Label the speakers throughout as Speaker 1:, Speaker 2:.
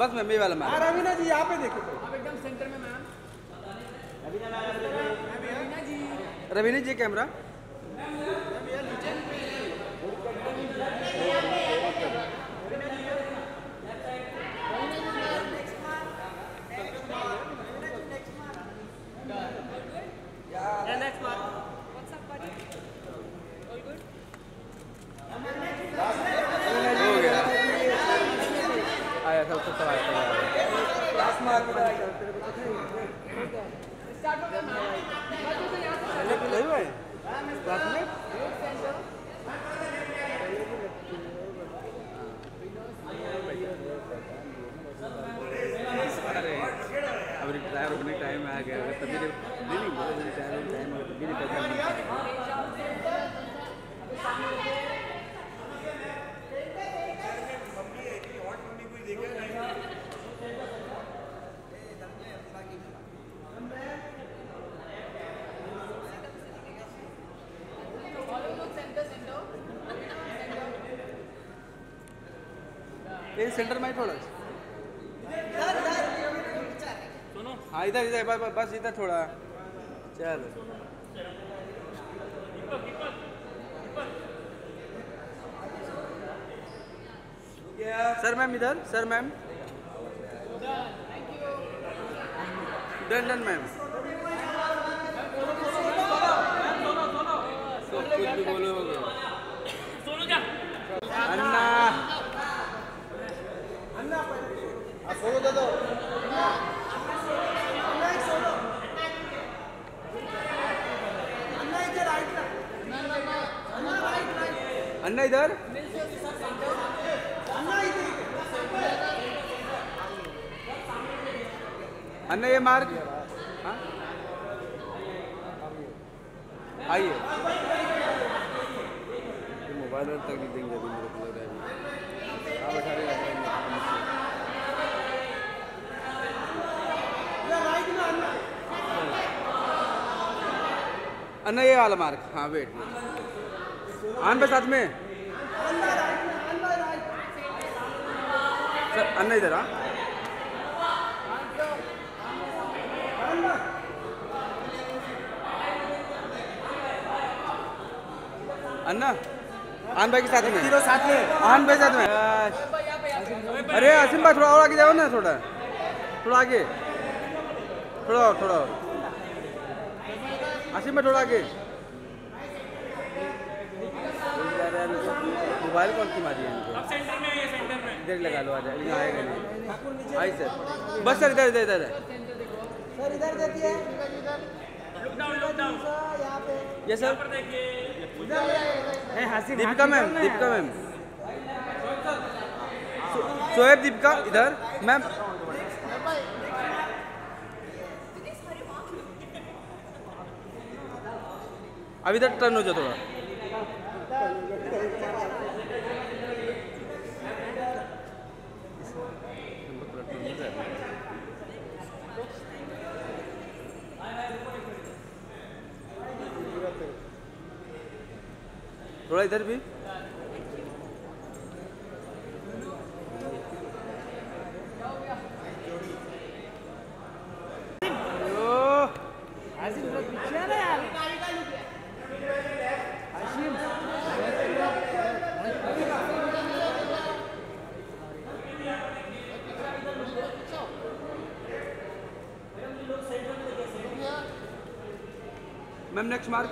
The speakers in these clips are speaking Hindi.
Speaker 1: बस मैं मेरे वाला मार।
Speaker 2: हाँ रवीना जी यहाँ पे देखो।
Speaker 3: आप एकदम सेंटर में ma'am Raveena ji.
Speaker 1: Raveena ji camera
Speaker 3: what's up buddy all good
Speaker 1: हो गया आया सब सब आया सब आया
Speaker 3: स्टार्ट हो गया मैम बच्चों से यहाँ से
Speaker 1: नहीं भाई बात में अरे अब रिटायर होने टाइम आ गया अगर तभी नहीं नहीं रिटायर होने टाइम गया तभी नहीं ये सेंटर में थोड़ा।
Speaker 4: सुनो।
Speaker 1: हाँ इधर इधर बस बस- इधर थोड़ा। चल। सर मैम इधर? Sir ma'am done done ma'am कुछ भी बोलो अन्ना
Speaker 2: हाँ फ़ोटो दे दो अन्ना इधर। अन्ना
Speaker 1: ये मार्क हाँ? आइए। मोबाइल तक नहीं देंगे, अभी मेरे को लग रहा है हाँ बैठा रहेगा
Speaker 2: इधर राइट में अन्ना
Speaker 1: अन्ना ये वाला मार्क। हाँ वेट आन पे साथ में। सर अन्ना इधर हाँ
Speaker 2: अन्ना
Speaker 1: आन भाई के साथ में।
Speaker 2: तीनों साथ में।
Speaker 1: आन भाई साथ में। अरे आसिम भाई थोड़ा और आगे जाओ ना थोड़ा। थोड़ा आगे। थोड़ा और थोड़ा और। आसिम भाई थोड़ा आगे। मोबाइल कौन सी मारी है इनको?
Speaker 4: सेंटर में सेंटर में।
Speaker 1: इधर लगा लो आ जाए। यहाँ आएगा नहीं। आई सर। बस सर इधर इधर इधर।
Speaker 2: सर इधर देखिए।
Speaker 4: लुक डाउन लुक डाउन
Speaker 2: यहाँ पे।
Speaker 1: ये sir. Deepika ma'am Deepika ma'am. Shoaib Deepika इधर। मैम अब इधर टर्न हो जाओ थोड़ा। थोड़ा इधर भी। मैम नेक्स्ट मार्क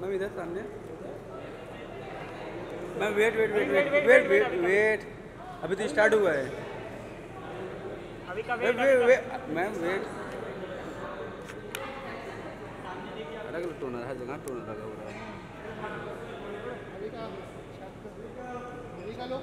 Speaker 1: मैम इधर सामने। Ma'am wait wait wait wait wait wait wait अभी तो स्टार्ट हुआ है।
Speaker 4: अभी का
Speaker 1: wait wait wait ma'am wait अलग टोनर हर जगह टोनर लगा हुआ है।
Speaker 2: अभी का अभी का लोग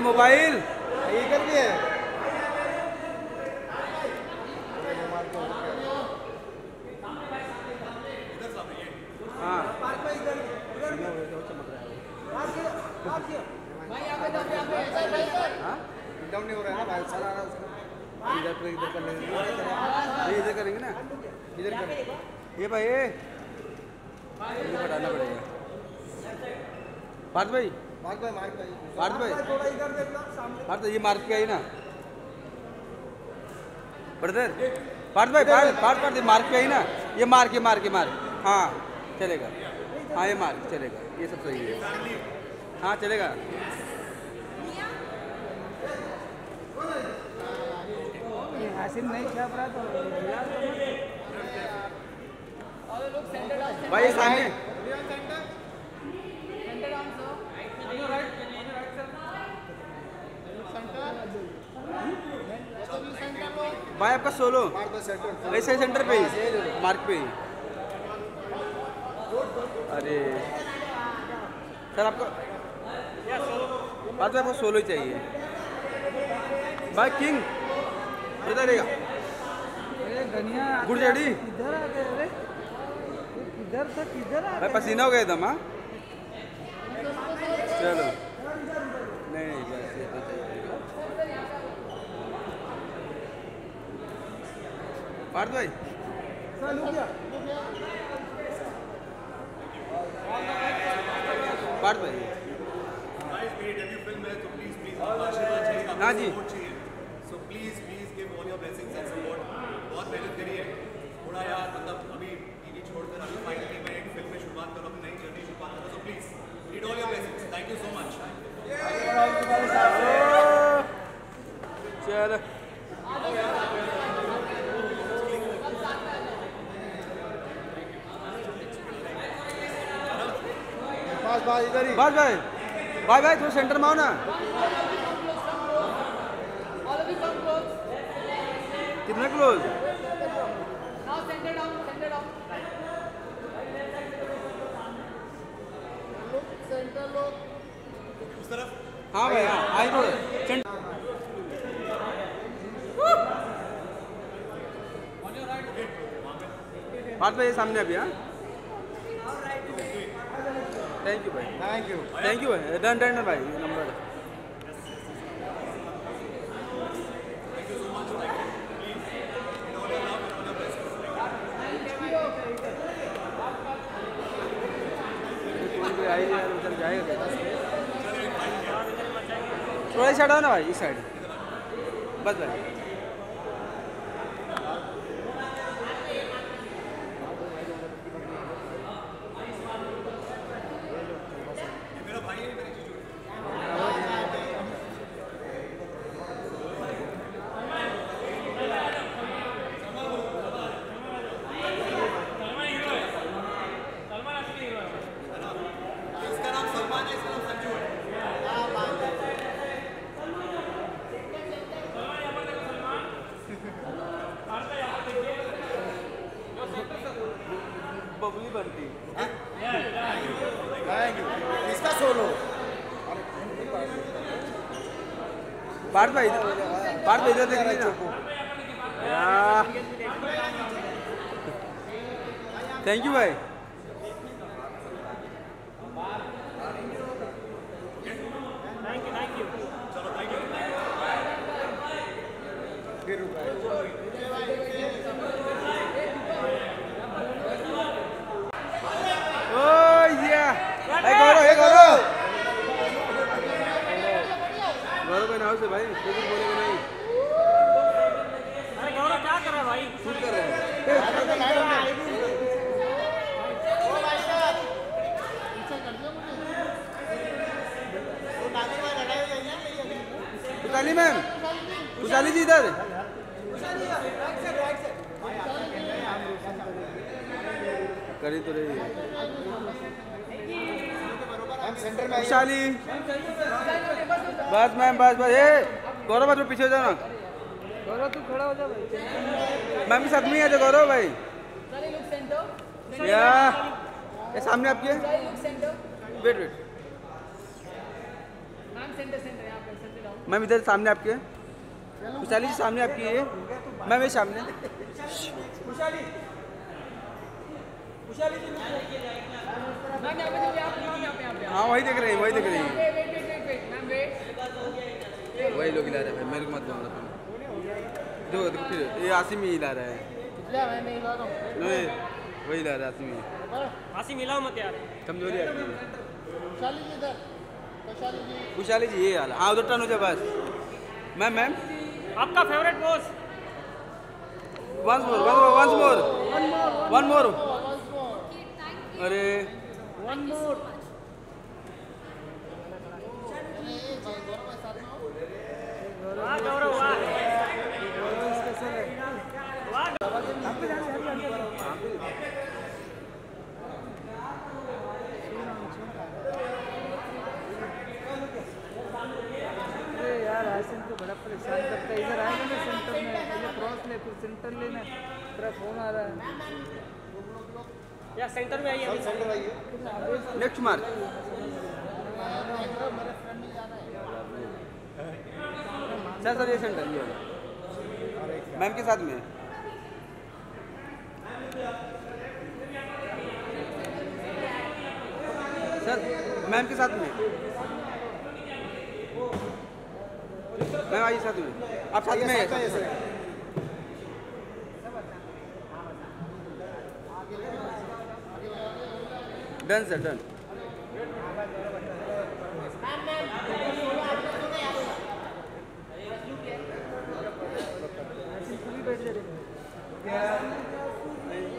Speaker 3: कर
Speaker 1: हाँ।
Speaker 2: डाउन नहीं हो। रहा है भाई सारा आ रहा है उसका
Speaker 1: इधर पर इधर कर। लेंगे ये इधर करेंगे ना इधर कर। ये भाई ये। ये पड़ेगा। पार्थ भाई।
Speaker 2: मार्क भाई मार्क भाई।
Speaker 1: पार्थ भाई।
Speaker 2: थोड़ा इधर देखना सामने।
Speaker 1: पार्थ ये मार्क पे आई ना। ब्रदर पार्थ भाई पार्थ पार्थ पार्थ ये मार्क पे आई ना। ये मार्क ये मार्क ये मार्क। हाँ चलेगा। हाँ ये मार्क चलेगा। ये सब सही है। हाँ चलेगा।
Speaker 2: नहीं छाप रहा तो
Speaker 3: center
Speaker 1: भाई सामने। भाई आपका सोलो ऐसे सेंटर पे ही? मार्क पे ही। अरे। सर आपको बात आपको सोलो ही चाहिए। भाई किंग किधर रहेगा
Speaker 2: अरे गनिया
Speaker 1: गुड़जड़ी
Speaker 2: किधर आ गए रे ये किधर था आ
Speaker 1: भाई पसीना हो गया एकदम हाँ। चलो नहीं नहीं बस ये तो चाहिए पार्थ भाई। पार्थ भाई।
Speaker 5: तो
Speaker 1: हाँ जी।
Speaker 5: So please please give all your blessings and support बहुत मेहनत करी है थोड़ा यार मतलब अभी टीवी छोड़कर अभी फाइनली मैं एक फ़िल्म में शुरुआत करूँ अपनी नई जर्नी शुरुआत करूँ so please need all your blessings thank you so much
Speaker 1: चलो
Speaker 2: बस
Speaker 1: भाई। भाई भाई थोड़ा सेंटर में आओ ना। कितने क्लोज हाँ भाई हाँ आई थोड़ा सेंटर भाई सामने अभी हाँ। थैंक यू भाई
Speaker 2: थैंक यू
Speaker 1: थैंक यू भाई डन डन भाई नंबर? थोड़ा साइड आओ ना भाई इस साइड बस भाई
Speaker 5: इसका नाम सलमान है इसका नाम संजू है
Speaker 1: बबली बनती
Speaker 2: थैंक यू इसका सोलो
Speaker 1: पार्थ भाई पार्थ भाई इधर देख लीजिए। थैंक यू भाई
Speaker 4: थैंक यू थैंक यू
Speaker 2: फिर रुका
Speaker 1: ओ या ए गौरव ए गौरव गौरव का नाम से भाई कोई कुछ बोलेगा नहीं
Speaker 4: कर रहा है भाई
Speaker 1: मैम खुशहाली जी इधर। करी तो रही खुशहाली बस मैम, बस बस। ये गौरव पीछे हो जाओ ना
Speaker 3: गौरव, तू खड़ा हो जा भाई।
Speaker 1: मैम के साथ में ही है जो गौरव भाई।
Speaker 3: सारे सेंटर
Speaker 1: या ये सामने आपके।
Speaker 3: सारे centre
Speaker 1: wait wait
Speaker 3: ma'am centre centre यहाँ पे सेंटर डाउन
Speaker 1: मैम इधर सामने आपके। खुशहाली जी सामने आपकी है मैम ये सामने। हाँ वही देख रहे हैं वही देख रहे हैं।
Speaker 3: Wait wait wait wait wait ma'am wait
Speaker 1: वही लोग हिला रहे हैं मेरे को मत बोलना फिर ये आसिम ही हिला रहा है।
Speaker 3: मैं नहीं ला रहा हूँ।
Speaker 1: नहीं वही हिला रहा है आसिम। ही।
Speaker 4: आसी मिलाओ मत यार।
Speaker 1: कमज़ोरी आ गई
Speaker 3: खुशहाली जी जी।
Speaker 1: ये हाल हाँ उधर टर्न हो जाए बस। Ma'am ma'am.
Speaker 4: आपका favourite boss
Speaker 1: once more once more one more अरे।
Speaker 3: वन मोर
Speaker 4: वाह गौरव वाह वाह
Speaker 3: अरे यार आसिम तो बड़ा परेशान करता इधर सेंटर में सेंटर फ़ोन आ रहा है
Speaker 4: सेंटर में आइए
Speaker 2: आइए
Speaker 1: नेक्स्ट मार्क सर सर ये सेंटर मैम के साथ में है। सर मैम के साथ में? मैम, आइए साथ में। आप साथ में done, sir, done.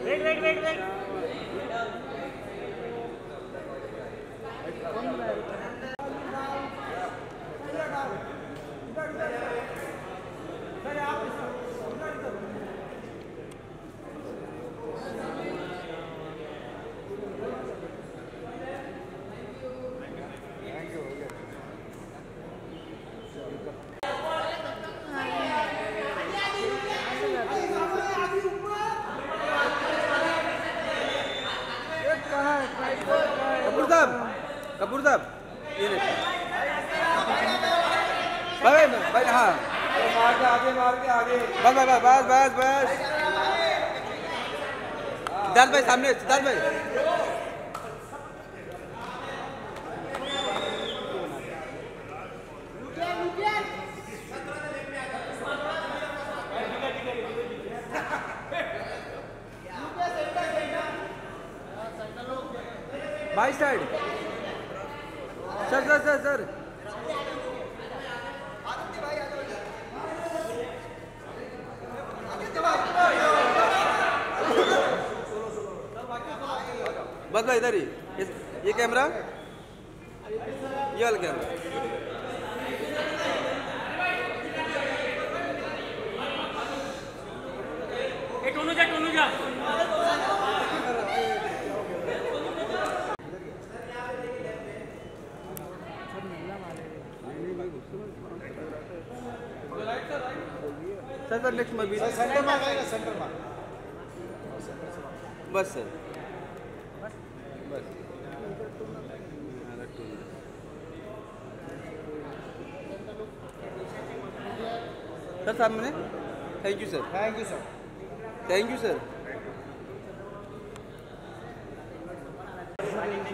Speaker 4: Wait wait wait wait
Speaker 1: Vamos lá. Kapoor साहब भाई भाई हाँ। बस बस बस बस बस। भाई सामने भाई। Sir sir sir sir. बस भाई इधर ही। ये, कैमरा? ये वाला कैमरा
Speaker 4: ए टोनू जा टोनू जा
Speaker 1: सर नेक्स्ट में भी
Speaker 2: सेंटर आएगा सेंटर
Speaker 1: बस सर बस सर सामने thank you sir
Speaker 2: thank you sir
Speaker 1: thank you sir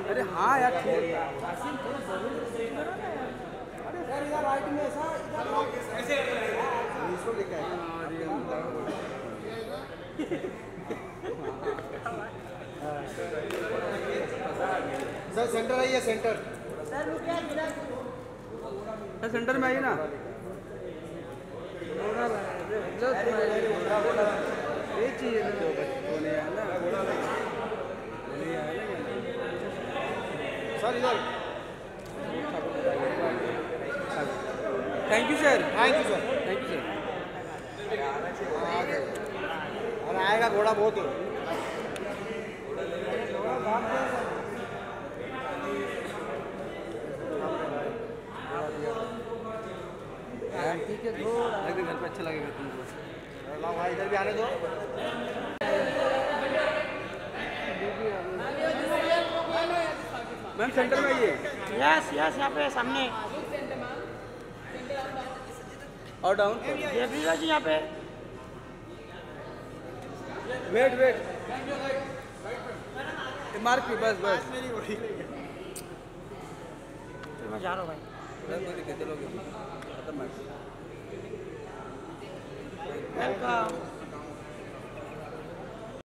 Speaker 1: अरे हाँ यार है
Speaker 2: अरे सर इधर राइट में ऐसा इधर इसको लेके आए सर सेंटर आइए सेंटर
Speaker 1: सर सेंटर में आइए ना?
Speaker 3: लो तुम्हारे ये चाहिए
Speaker 2: सर इधर।
Speaker 1: Thank you sir
Speaker 2: thank you sir
Speaker 1: thank you sir
Speaker 2: और आएगा घोड़ा बहुत
Speaker 3: ठीक है।
Speaker 1: घर पे अच्छा लगेगा तुमको
Speaker 2: भाई इधर भी आने दो।
Speaker 1: मैम सेंटर में आइए।
Speaker 4: यस यस यहाँ पे सामने।
Speaker 1: और डाउन
Speaker 4: देविका जी यहाँ पे।
Speaker 1: वेट वेट मार्क की बस बस
Speaker 4: मैं जा रहा हूँ भाई। वेलकम